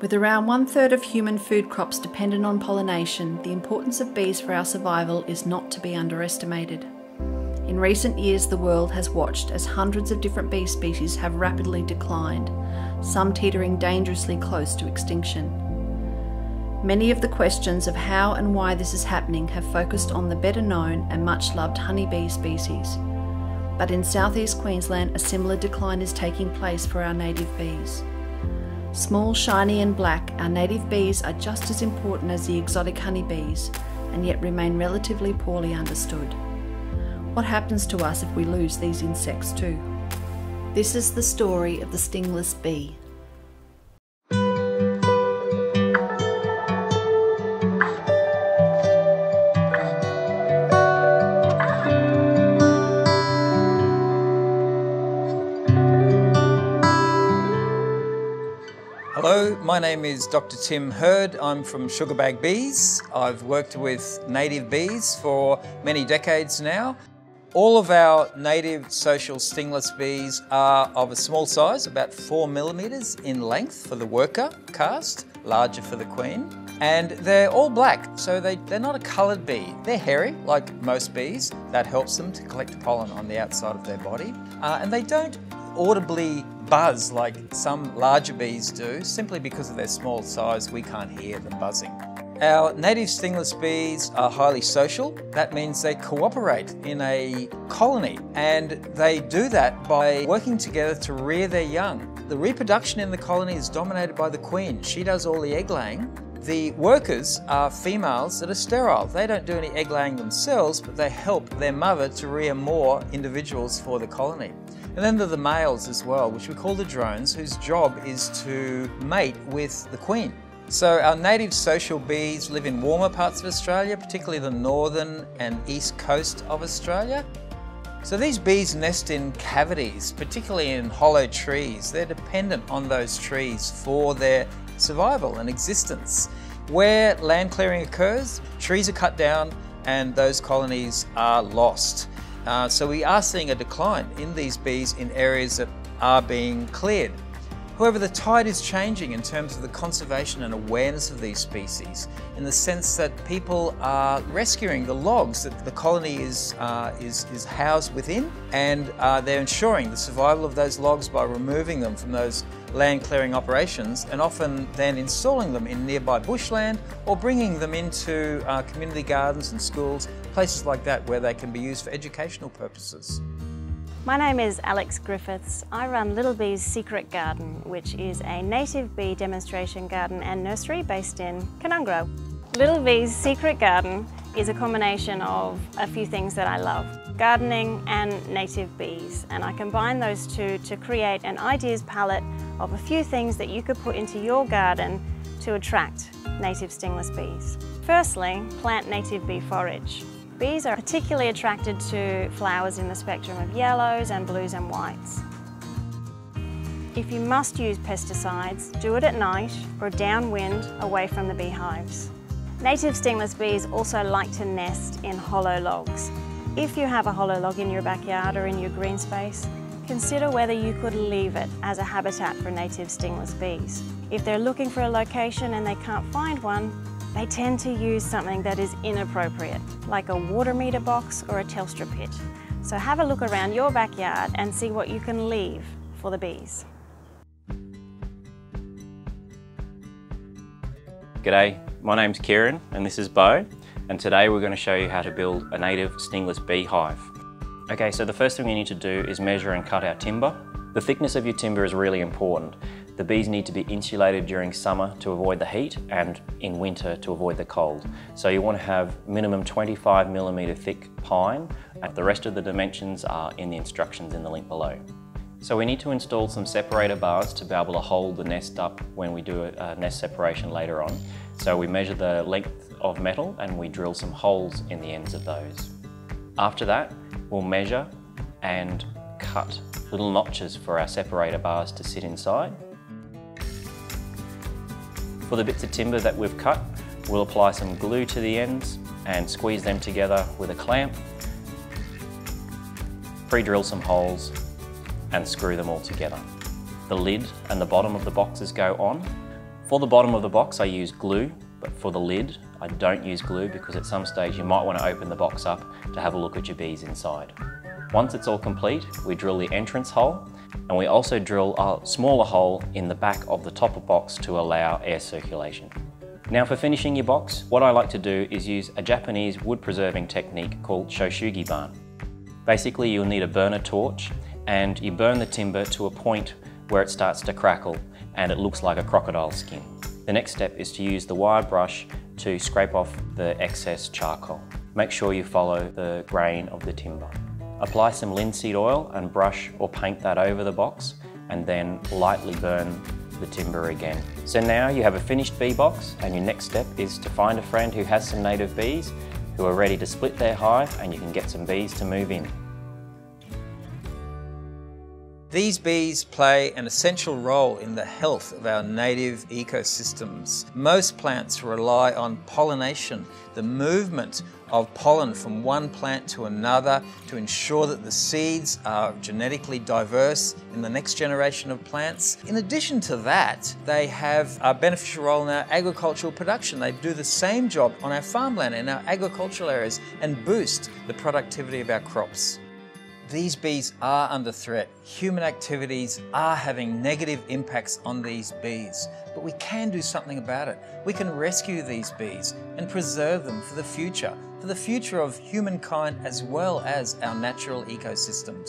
With around one third of human food crops dependent on pollination, the importance of bees for our survival is not to be underestimated. In recent years, the world has watched as hundreds of different bee species have rapidly declined, some teetering dangerously close to extinction. Many of the questions of how and why this is happening have focused on the better known and much loved honeybee species. But in southeast Queensland, a similar decline is taking place for our native bees. Small, shiny, and black, our native bees are just as important as the exotic honeybees and yet remain relatively poorly understood. What happens to us if we lose these insects too? This is the story of the stingless bee. Hello, my name is Dr. Tim Heard. I'm from Sugarbag Bees. I've worked with native bees for many decades now. All of our native social stingless bees are of a small size, about four millimetres in length for the worker caste, larger for the queen. And they're all black, so they, they're not a coloured bee. They're hairy, like most bees. That helps them to collect pollen on the outside of their body. Uh, and they don't audibly buzz like some larger bees do, simply because of their small size, we can't hear them buzzing. Our native stingless bees are highly social. That means they cooperate in a colony and they do that by working together to rear their young. The reproduction in the colony is dominated by the queen. She does all the egg laying. The workers are females that are sterile. They don't do any egg laying themselves, but they help their mother to rear more individuals for the colony. And then there are the males as well, which we call the drones, whose job is to mate with the queen. So our native social bees live in warmer parts of Australia, particularly the northern and east coast of Australia. So these bees nest in cavities, particularly in hollow trees. They're dependent on those trees for their survival and existence. Where land clearing occurs, trees are cut down and those colonies are lost. Uh, so we are seeing a decline in these bees in areas that are being cleared. However, the tide is changing in terms of the conservation and awareness of these species in the sense that people are rescuing the logs that the colony is, uh, is, is housed within and uh, they're ensuring the survival of those logs by removing them from those land clearing operations and often then installing them in nearby bushland or bringing them into uh, community gardens and schools, places like that where they can be used for educational purposes. My name is Alex Griffiths. I run Little Bee's Secret Garden, which is a native bee demonstration garden and nursery based in Canungra. Little Bee's Secret Garden is a combination of a few things that I love, gardening and native bees. And I combine those two to create an ideas palette of a few things that you could put into your garden to attract native stingless bees. Firstly, plant native bee forage. Bees are particularly attracted to flowers in the spectrum of yellows and blues and whites. If you must use pesticides, do it at night or downwind away from the beehives. Native stingless bees also like to nest in hollow logs. If you have a hollow log in your backyard or in your green space, consider whether you could leave it as a habitat for native stingless bees. If they're looking for a location and they can't find one, they tend to use something that is inappropriate, like a water meter box or a Telstra pit. So have a look around your backyard and see what you can leave for the bees. G'day, my name's Kieran and this is Bo and today we're going to show you how to build a native stingless beehive. Okay, so the first thing you need to do is measure and cut our timber. The thickness of your timber is really important. The bees need to be insulated during summer to avoid the heat and in winter to avoid the cold. So you want to have minimum 25 millimetre thick pine. The rest of the dimensions are in the instructions in the link below. So we need to install some separator bars to be able to hold the nest up when we do a nest separation later on. So we measure the length of metal and we drill some holes in the ends of those. After that, we'll measure and cut little notches for our separator bars to sit inside. For the bits of timber that we've cut, we'll apply some glue to the ends and squeeze them together with a clamp. Pre-drill some holes and screw them all together. The lid and the bottom of the boxes go on. For the bottom of the box I use glue, but for the lid I don't use glue because at some stage you might want to open the box up to have a look at your bees inside. Once it's all complete, we drill the entrance hole and we also drill a smaller hole in the back of the topper box to allow air circulation. Now for finishing your box, what I like to do is use a Japanese wood preserving technique called shou sugi ban. Basically you'll need a burner torch and you burn the timber to a point where it starts to crackle and it looks like a crocodile skin. The next step is to use the wire brush to scrape off the excess charcoal. Make sure you follow the grain of the timber. Apply some linseed oil and brush or paint that over the box and then lightly burn the timber again. So now you have a finished bee box and your next step is to find a friend who has some native bees who are ready to split their hive and you can get some bees to move in. These bees play an essential role in the health of our native ecosystems. Most plants rely on pollination, the movement of pollen from one plant to another to ensure that the seeds are genetically diverse in the next generation of plants. In addition to that, they have a beneficial role in our agricultural production. They do the same job on our farmland in our agricultural areas and boost the productivity of our crops. These bees are under threat. Human activities are having negative impacts on these bees, but we can do something about it. We can rescue these bees and preserve them for the future, for the future of humankind as well as our natural ecosystems.